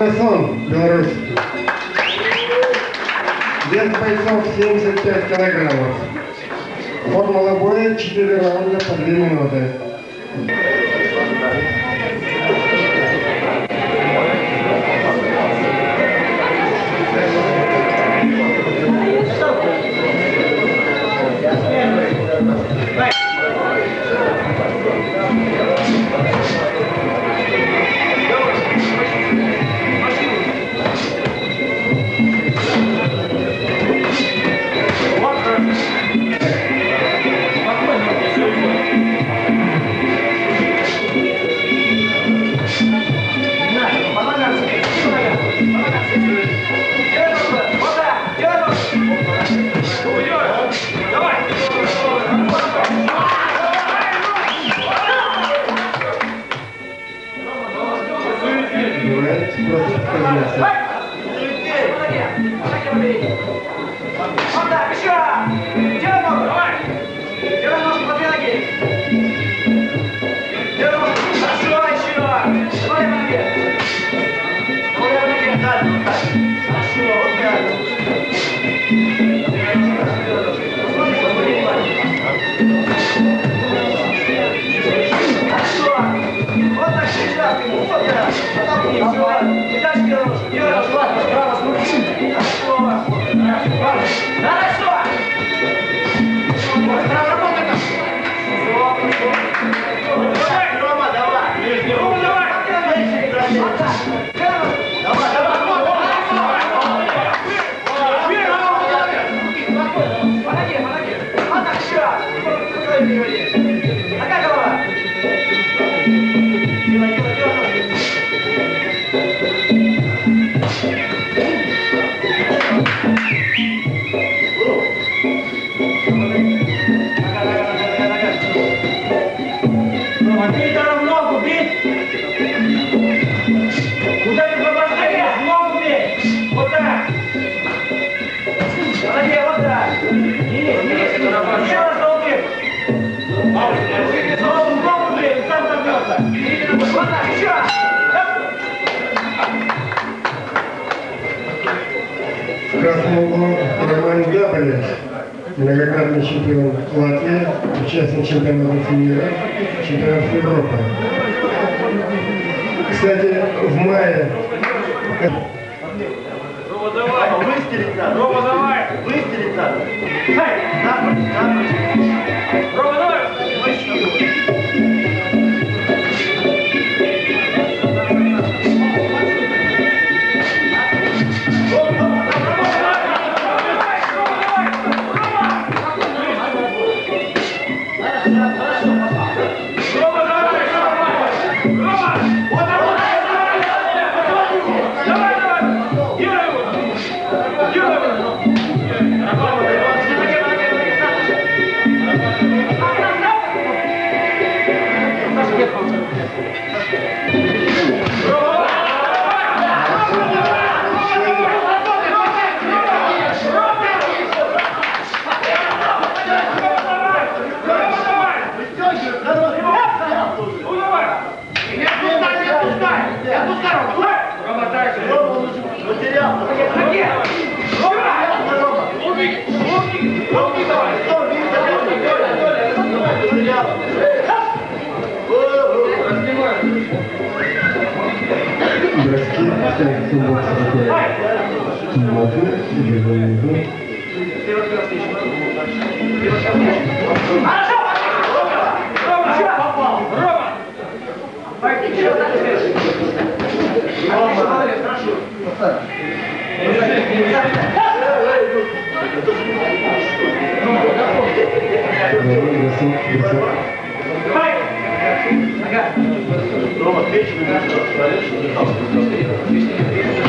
Масон, Беларусь. Вес бойцов 75 килограммов. Формула боя 4 раунда по 2 минуты. Просто подняться. Матвей, там в ногу бить! Куда ты попадаешь? В ногу бей! Вот так! Молодец, вот так! Денис, Денис, еще раз Роман Габелев, многократный чемпион Латвии, участник чемпионата мира, чемпионат Европы. Кстати, в мае Рома, давай! Выстрелить надо! Рома, давай! Выстрелить надо! Рома, давай! Броски, c'est une Рома,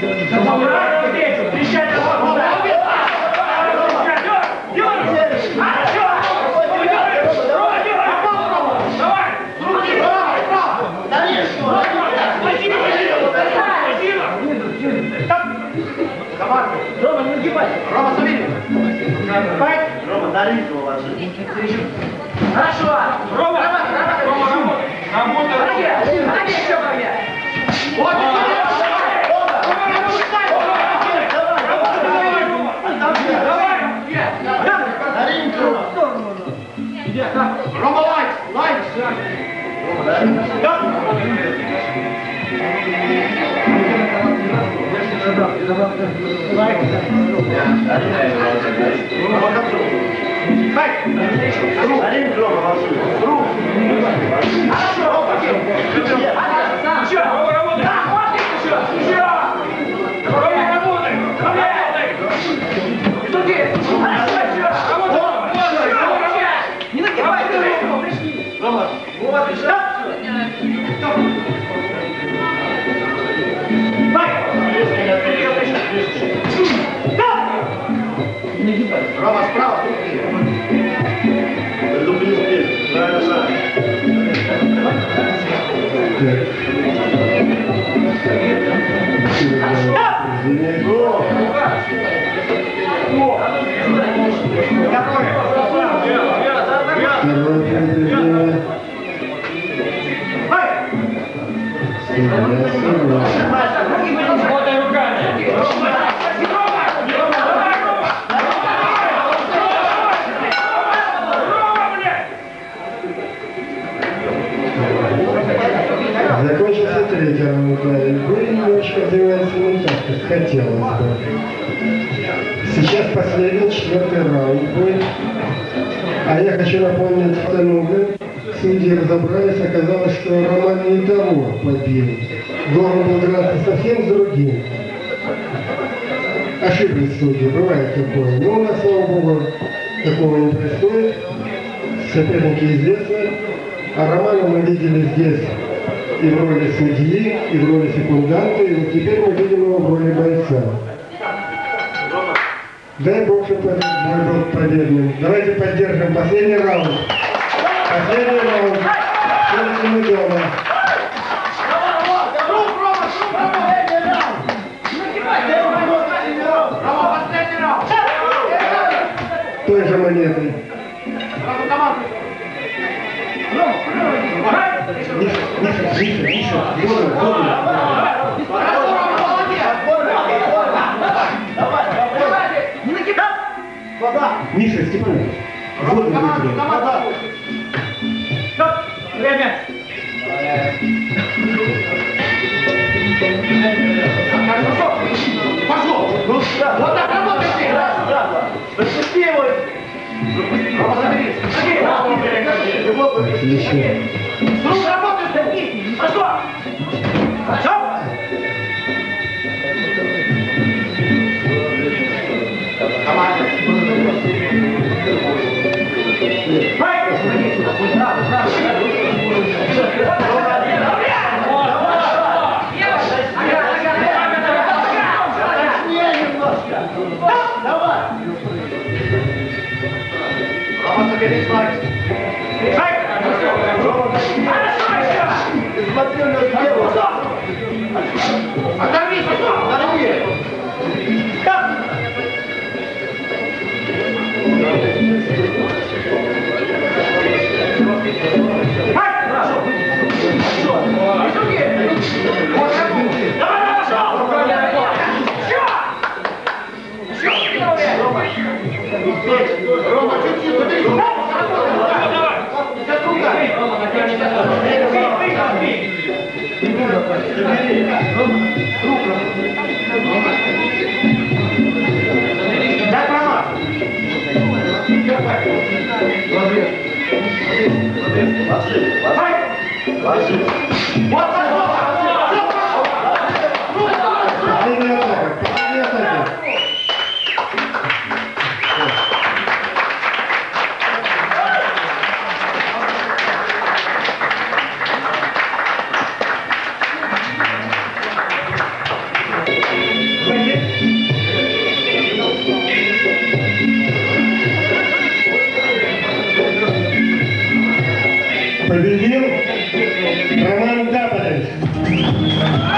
Come on. Рома, оказалось, что Роман не того побил. Должен был драться совсем с другим. Ошиблись судьи, бывает такое. Но у нас, слава богу, такого не происходит. Соперники известны. А Романа мы видели здесь и в роли судьи, и в роли секунданта, и вот теперь мы видим его в роли бойца. Дай Бог, чтобы этот бой был победным. Давайте поддержим последний раунд. Последний раунд. Мы дома. Той же команда. Миша, Миша, Миша, нагибайся. Вода. Миша, Степанович. Команда. Стоп. Время. Хорошо. Пошел. Ну, Вот так работайте. Подпусти его. Рома, забери. Забери. Отлично. Друг, работай. Хорошо. Хорошо. Команда. Рома, забери слайд. Ты смотри на дело. Дай права. Роман Дабарев.